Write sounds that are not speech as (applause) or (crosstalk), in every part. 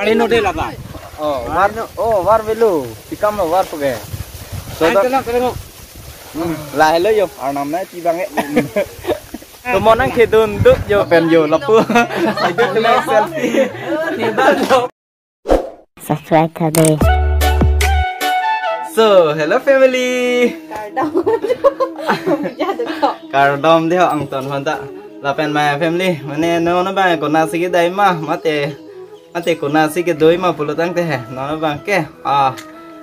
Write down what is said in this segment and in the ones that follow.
வாளினோ டேல பா ஓ வார் ஓ வார் வெலு பிக்காம வார் பகே so da là hello yo. À nằm nãy chị bằng ấy tụi món ăn khi yo. Bèn yo lập subscribe cho so hello family. Cardom đi họ ăn tuần hoàn tạ là bèn family. Mà nè nasi anh thì cũng là cái đôi mà phụ lục tăng thế hệ nó bằng cái à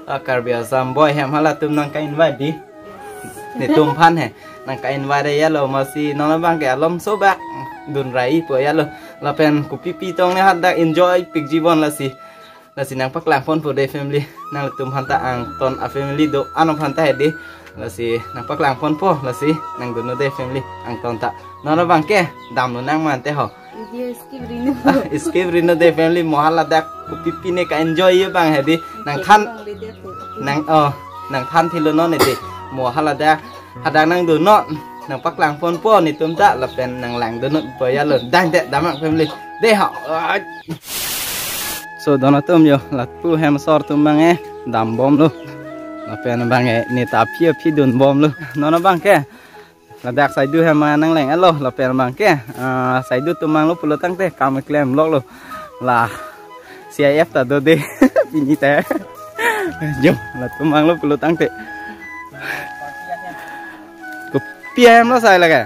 à cả biểu sam boy hem hay là tụm năng cái invite đi để tụm phan hè năng cái invite đây là mà xí nó bằng cái lom số bạc đun rải bữa là là pen của pipi tông này hát đang enjoy pic Jibon là si, là si năng phát làm phone for day family. Năng là tụm phan ta ăn ton a family do ăn phan ta hết đi là si năng phát làm phone for là si năng đun day family ăn ton ta. Nó là bằng cái đam nó năng mà thế hả Escape Rino (laughs) de family mohala dak pipi ne ka enjoy ye bang he di. Nang than nang oh nang than lo no ne di. Mohala dak hadang nang du no nang pak lang pon po ni tum ta la pen nang lang du no po ya lo dang te dam family. De ho. So dono tum yo la pu hem sor tum bang e dam bom lo. La pen bang e ni ta phi phi dun bom lo. No no bang ke. La dak sai du hem nang leng alo bang ke. Ah sai du tum mang lo pulo tang te kam klem lok lo. La CIF ta do de (laughs) pini te. Yo (laughs) la tum mang lo pulo tang te. Ko PM lo sai la ke.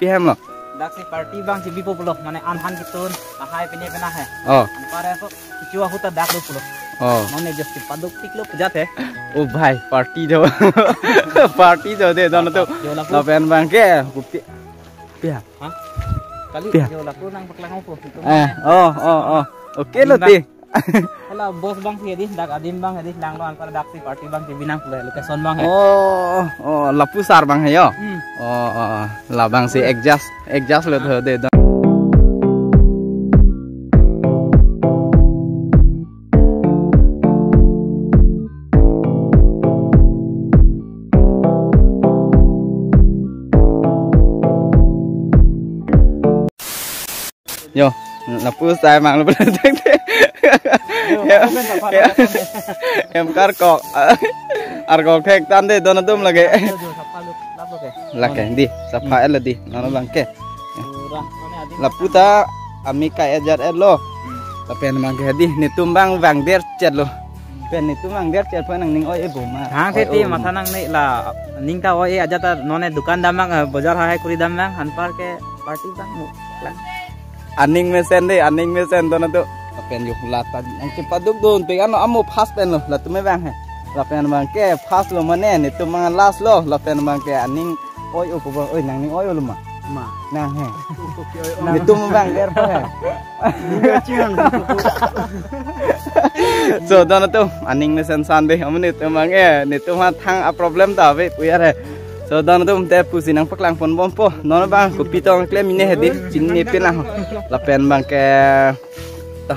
PM lo. Dak si party bang si bipo pulo mane anhan kitun ahai pene pena hai. Oh Pare ko kichua huta dak lo pulo. મને જસ્તી પાદો ટીકલો પજાતે ઓ ભાઈ પાર્ટી જો પાર્ટી જો દે દોન તો ના પેન બાંગ કે ગુપ્તી kali yeah. laku nang paklang po gitu. eh oh oh oh. Oke lo ti Kalau (laughs) bos bang ti edis. Dak adim bang edis. Nang loan par dak party bang ti binang pula location bang ya. oh oh lapu sar bang yo oh oh la si adjust adjust lo de nepus saya emang lu em kar kok ar kok tek tan dona tum lagi lagi di sapa el di nono bangke laputa ami ka ejar el lo tapi en mangke di ni tumbang bang der chat lo pen ni tumbang der chat pen ning oi bo ma ha ke ti masa nang ni la ning ta oi aja ta none dukan damang bazar hari kuri damang hanpar ke party bang aning mesen de aning mesen don tu la pen yu la ta ang cepat duk don pe ano amo fast pen lo la tu me bang he. La pen bang ke fast lo mane ni? Tumbang last lo la pen bang ke. Aning oi o ko oi nang ning oi lo ma ma. Nah, he. Itu bang der po he. so dono tu aning ne sen san be amne tu mang e ne tu ma thang a problem ta ve pu ya re so dono tu te pu sinang paklang pon bom po. Nono bang ku pitong klem ine he di chin ne pe na la pen bang ke, ta,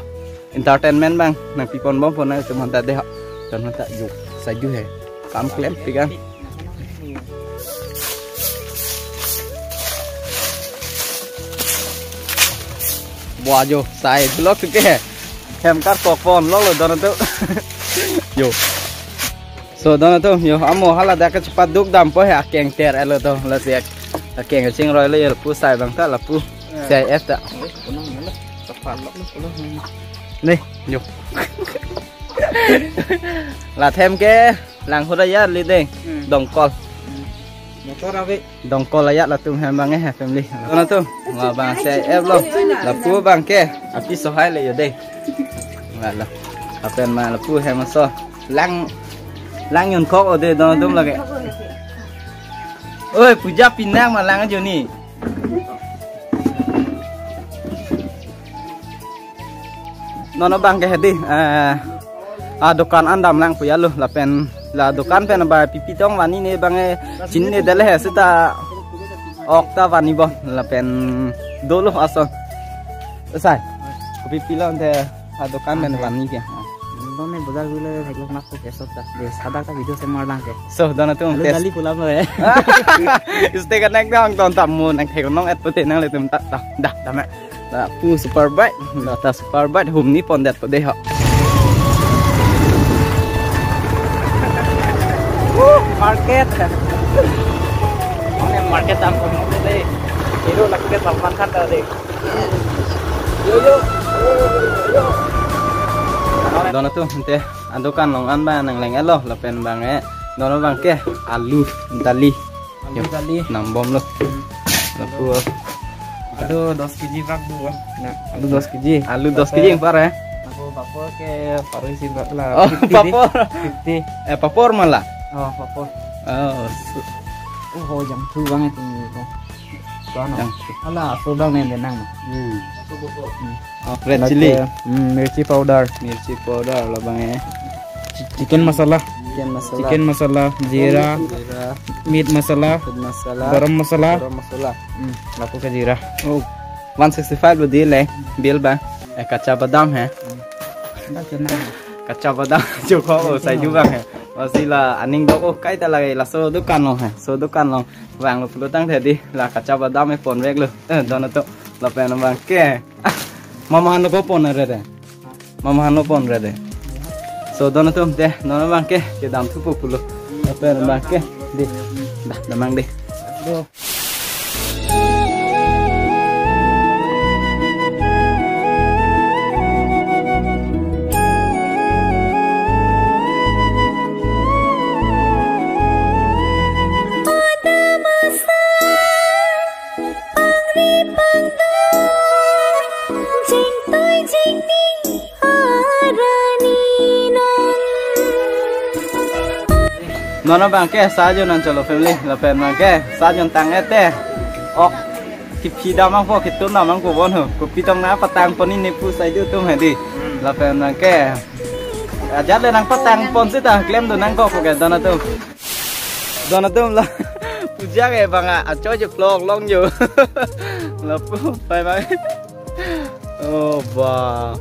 entertainment bang, nang pipon bom po, na tu ta de ha dan ta yu sa ju he. Kam klem pigang bò vô xài lót cái em cắt cọc phòn lót rồi đó nó tự yo so đó là thôi nhiều hôm hả là đã cái chụp đúc đam phải hạt kẹn tẹt alo thôi là gì kẹn cái chinh rồi lấy là pu xài bằng ta là phu, xài ép đó. này nhiều là thêm cái làng hồi đây lên đây đồng col đồng col là là tung hai bằng nghe family. Đó là tôi mà bằng xe ép luôn là phu bằng kia à pi số hai là ở đây là là à bên mà là phu hai mà so. Lăng lang yon kok ode đó tum lagi oi puja pinang mà lang aja ni nono bang ke hedi ah dukan andam lang puya lu la pen la dukan pen ba pipi tong wani ne bang e chin ne dale he sita okta wani bo la pen dolo aso sai. Pipi la ante ah dukan pen wani ke market. Ini market deh itu lagi ke tadi yo yo yo dono tu ente ando kan long an ba nang leng elo la pen bang e dono bang ke alu dali Alu dali. nang bom lo pu aduh dos kg bang dua nah aduh dos kg alu dos kg yang par eh. Aku papor ke paru isi bak lah. Oh papor 50 eh papor malah? Oh papor oh oh jam tu banget ini मिर्ची powder मिर्ची powder लबंगे chicken masala chicken masala जीरा meat मसाला गरम मसाला जीरा ओ 165 वो बिल बा कच्चा बदाम है कच्चा बदाम जो खाओ साइजू बा है và gì là anh ninh đâu cái ta là là số đúc căn lòng hả? Số đúc căn lòng vàng luôn phụ tăng thể đi. Là cả cháu và đam mê phồn vẹt luôn. Ờ, đó là tôi là phải nó vàng kệ à, mama hắn nó có phồn rồi đấy. Mama hắn nó phồn rồi đấy. Số đó nó tôm thế, nó vàng. Kệ cái đam thu phục luôn là phải nó vàng. Kệ đi. Đặt nó mang đi. Go. nó nó bằng cái sao cho nên cho lo family là phải bằng cái sao cho tăng hết thế ok kịp khi đau mang phô kịp tốt nào mang của vốn hử của pi tông ná phát tăng poni nếp phu say đưa tung hả đi. Ừ. Là phải bằng cái à chắc là đang phát tăng pon sẽ ta claim đồ năng có của cái đó nó tung đó nó tung là giác em bằng ạ, à, cho chụp lon lon nhiều. (laughs) Là phải mấy oh và.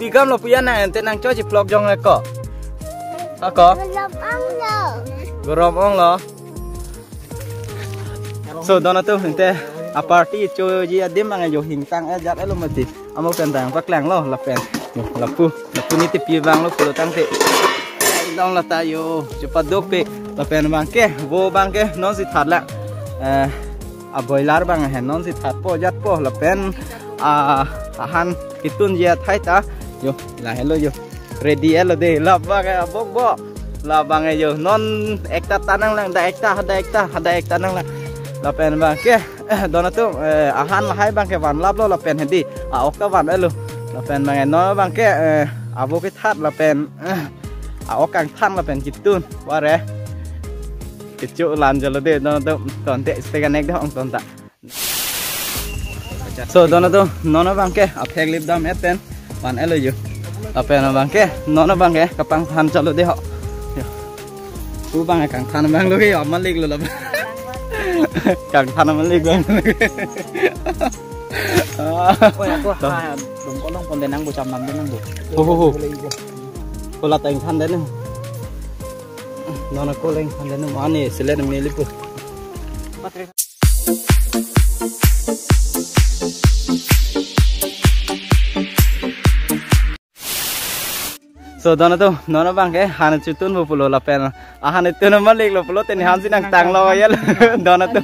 Thì cam là phụ này tên năng cho chụp lon trong này có à có gồm ông lo so đó là tôi hình thế. À party cho gì à, đêm mang nhiều hình tăng ấy giặt ở luôn mà à, thì ông ông cần tàng vắt làng lo là phèn là phu là phu nít tiệp vàng lo phu tăng thế đông là ta yo chụp bắt đốt เราเป็นบางแกโบบางแกน้องสิทัดละอ่ออาบอยลาร์บางเห็นน้องสิทัดพ่อยัดพ่อเราเป็นอาอาหารกิตุนเยไทยตาอยู่ลาเฮลอยู่ ready แล้เดยวลับว่าแกบอกบอกลับบางแกอยู่น้องเอกตาตานังลังได้เอกตาได้เอกตาได้เอกตานังลังเราเป็นบางแกดอนตุ้มอาหารลาให้บางแกวันลับแล้วเราเป็นเห็นดีอาออกก็วันเออลูเราเป็นบางแกน้อยบางแกอาโวกิทัดเราเป็นอาออกกลางท่านเราเป็นกิตุนว่าไร cái chỗ làm cho nó để nó động toàn tệ sẽ gần đó ông toàn tạ so đó nó nó nó bằng cái ập hàng clip đó mét tên bạn ấy lấy gì, hàng nó bằng cái nó nó bằng cái cặp bằng than cho nó để họ. Cú bằng cái càng than bằng lúc ấy họ mất lịch luôn lắm (laughs) càng than mất lịch luôn. Ôi là cô à, đúng có lông còn để năng bộ chồng nằm bên năng bộ cô là tình than đấy này nó là cô lên than đến nó mà này sẽ lên mình lipu so dono tu nono bang ke han chutun bu pulo la pen a han tu no malik lo pulo ten han sinang tang lo ya (laughs) dono tu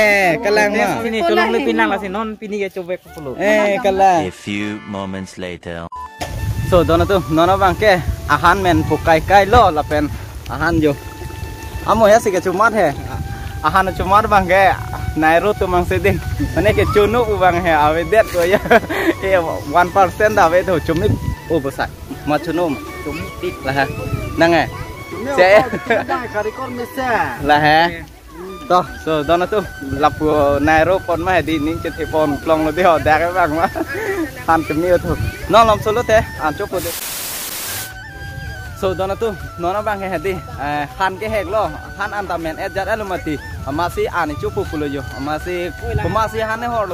eh kalang ma. Sini tolong le pinang lah si non pini ke cobek puluh. eh kalang A few moments later. so dono tu nono bang ke a han men pukai kai lo la pen a han jo amo ya sih ke cumat he a han cumat bang ke nairo tu mang seding mane ke chunu u bang he ave det ko ya eh 1% da ve tu chum ni u besar ma chunu chum tik lah ha nang eh sẽ là ha to so đó nó tu lập của này rô pon mà đi nín trên thì pon plong nó đi họ đá cái vàng mà han cái miêu thôi nó làm số lúc thế ăn chúc được so tu nó nó vàng cái đi han hẹn lo han tạm men thì mà si ăn chúc phục lo yo mà si mà si han này họ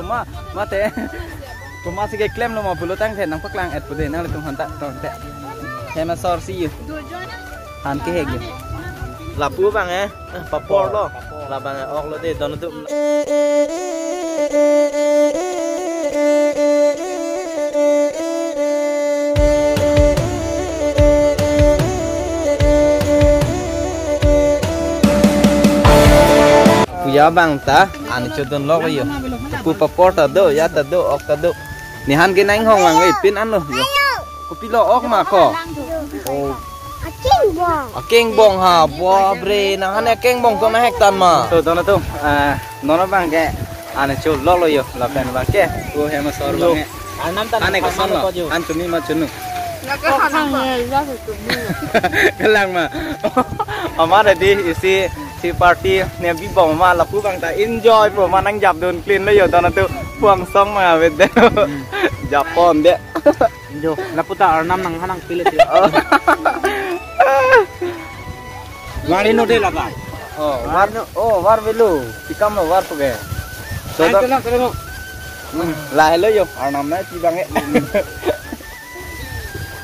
lo thế mà (laughs) si cái claim lo mà pulo tăng thế nang paklang ép pude nang tung han ta ton te. Mà sor si yo. Han hẹn yo. Búa vàng ấy papor lo là bằng ọc lo de don tu puya bang ta ani chodon lo yo pu papor ta do ya ta do ok ta do. Ni han ke nang hong wang pin an lo yo ko pi lo ok ma ko. Oh a keng bong ha bo bre na han keng bong ko na hek tan ma to don to nono bang ke ani chul lo lo yo la pen bang ke ko he ma sor bang Anam tan ane ko son lo an chumi ma chunu (laughs) kelang ma. (laughs) Amara di isi si party ne ma la pu bang ta enjoy ma nang jap don clean lo yo don tu puang song ma ve de japon de Jo, laputa arnam nang hanang pile ti. Wari no de laga. oh war oh war velu tikam lo war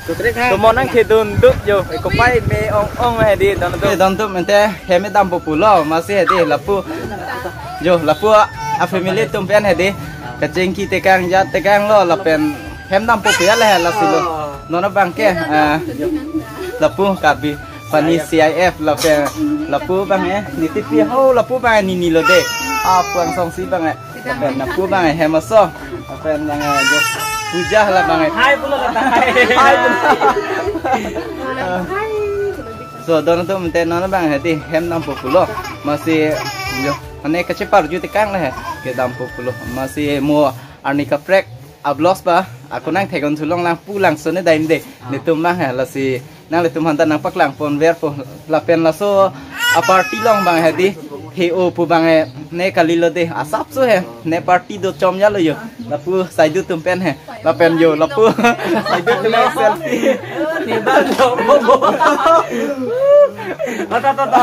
ตัวมันนั่งคือดุนดุอยู่ไอ้ก็ไปเมอององเฮดีตอนนั้นตัวตอนตัวมันแต่เฮไม่ดำปุ๊บล้อมาเสียดีลับปูอยู่ลับปูอาฟิมิลิตุ้มเป็นเฮดีแต่จริงคีเตกังยัดเตกังล้อลับเป็นเฮมดำปุ๊บเสียเลยลับสิลูนนบังแกอ่าลับปูกับบีปนี CIF ลับเป็นลับปูบังเฮนี่ติดพี่เขาลับปูบังนี่นี่เลยเด็กอาเปลืองสองสีบังเฮเป็นลับปูบังเฮมาซ้อเป็นยังไงอยู่ puja la bang. Hai pula kata hai. Hai So doon tu mete nona bang. Hati hem nam populo masih yo ane kace par ju tekang lah ke dam populo masih mo arnika prek ablos ba. Aku nang tegon tulong lang pulang so ne daim de. Ne tum mang ha la si nang le tum hantan nang pak lang pon ver po la pen la so a party long bang. Hati he o pu bang ne kali lo de asap so he ne party do chom ya lo (laughs) (laughs) (laughs) yo la pu sai du tum pen he la pen yo la pu sai du le selfie Ni ba jo bo bo. Ta ta.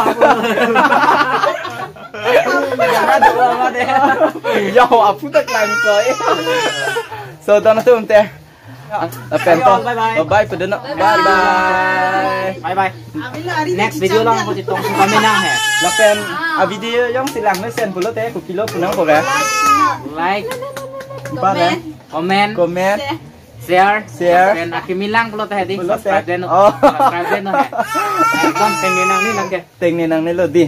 De. Yo, aku tak lang eh. So, doon na to, unte. Pen to. Bye bye bye din. Bye bye. Bye bye. Next video lang ko dito sa kami na he. La pen a video yung silang na send pulo te ko kilo kunang ko ga. Like. Ba Comment. Comment. share share dan akimi lang pulo teh di subscribe dan oh subscribe dan ekdom tengin nang ni nang ke tengin nang ni lo di